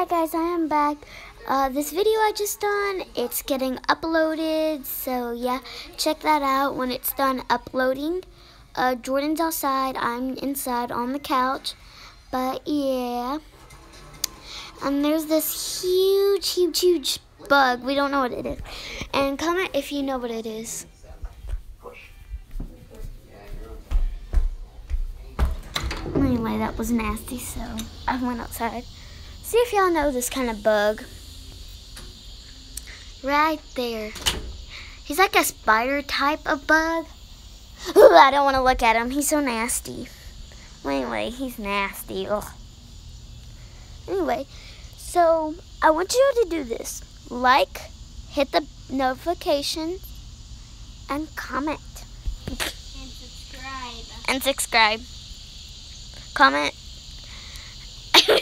Hi guys, I am back. Uh, this video I just done, it's getting uploaded, so yeah, check that out when it's done uploading. Uh, Jordan's outside, I'm inside on the couch, but yeah. And there's this huge, huge, huge bug. We don't know what it is. And comment if you know what it is. Anyway, that was nasty, so I went outside. See if y'all know this kind of bug. Right there. He's like a spider type of bug. Ooh, I don't want to look at him. He's so nasty. Well, anyway, he's nasty. Ugh. Anyway, so I want you to do this. Like, hit the notification, and comment. And subscribe. And subscribe. Comment.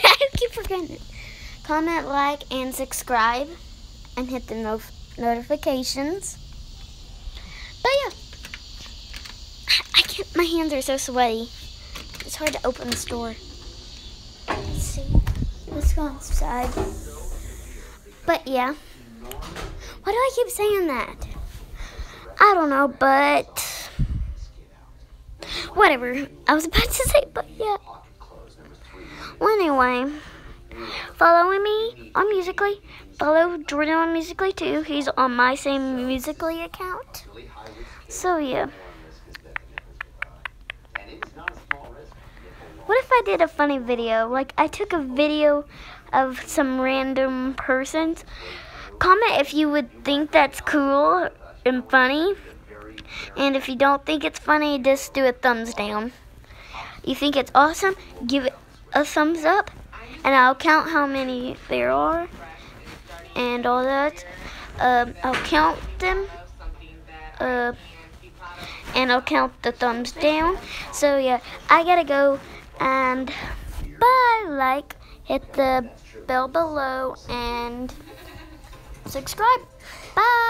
I keep forgetting. Comment, like, and subscribe. And hit the no notifications. But yeah. I can't, my hands are so sweaty. It's hard to open this door. Let's see. Let's go inside. But yeah. Why do I keep saying that? I don't know, but whatever. I was about to say, but yeah. Well, anyway, follow me on Musical.ly. Follow Jordan on Musical.ly too. He's on my same Musical.ly account. So yeah. What if I did a funny video? Like I took a video of some random persons. Comment if you would think that's cool and funny. And if you don't think it's funny, just do a thumbs down. You think it's awesome, give it a thumbs up. And I'll count how many there are. And all that. Um, I'll count them. Uh, and I'll count the thumbs down. So yeah, I gotta go. And bye. Like, hit the bell below, and subscribe. Bye.